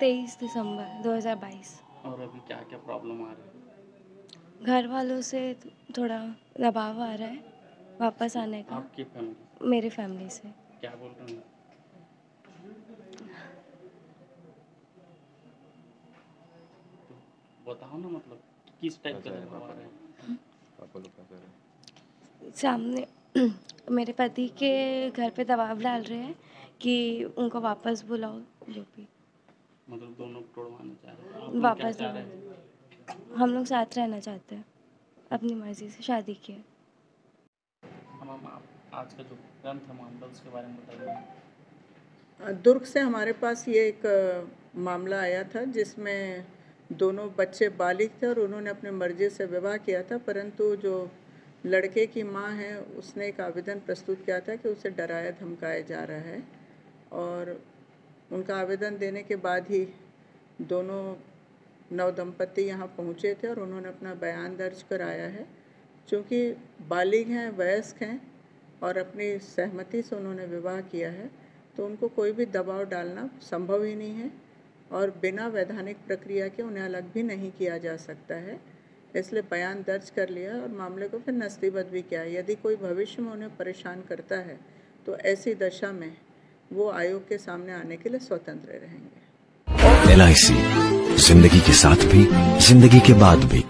तेईस दिसंबर 2022 और अभी क्या क्या प्रॉब्लम आ रही है? घर वालों से थोड़ा दबाव आ रहा है वापस आने का। आपकी फैमिली मेरी फैमिली से। क्या बोल रहे हैं? तो बताओ ना मतलब किस टाइप का दबाव आ रहा है? पापा लोग क्या कर रहे हैं। सामने मेरे पति के घर पे दबाव डाल रहे हैं कि उनको वापस बुलाओ जो भी मतलब दोनों को तोड़वाना चाह रहे हैं। वापस चाह रहे हैं? हम लोग साथ रहना चाहते हैं। अपनी मर्ज़ी से शादी की हम आप आज का जो ग्रंथ है मामला उसके बारे में बताइए। दुर्ग से हमारे पास ये एक मामला आया था जिसमें दोनों बच्चे बालिग थे और उन्होंने अपने मर्ज़ी से विवाह किया था परंतु जो लड़के की माँ है उसने एक आवेदन प्रस्तुत किया था कि उसे डराया धमकाया जा रहा है। और उनका आवेदन देने के बाद ही दोनों नव दंपति यहाँ पहुँचे थे और उन्होंने अपना बयान दर्ज कराया है। चूँकि बालिग हैं, वयस्क हैं और अपनी सहमति से उन्होंने विवाह किया है तो उनको कोई भी दबाव डालना संभव ही नहीं है और बिना वैधानिक प्रक्रिया के उन्हें अलग भी नहीं किया जा सकता है। इसलिए बयान दर्ज कर लिया और मामले को फिर नस्तीबद्ध भी किया। यदि कोई भविष्य में उन्हें परेशान करता है तो ऐसी दशा में वो आयोग के सामने आने के लिए स्वतंत्र रहेंगे। एल ज़िंदगी के साथ भी, ज़िंदगी के बाद भी।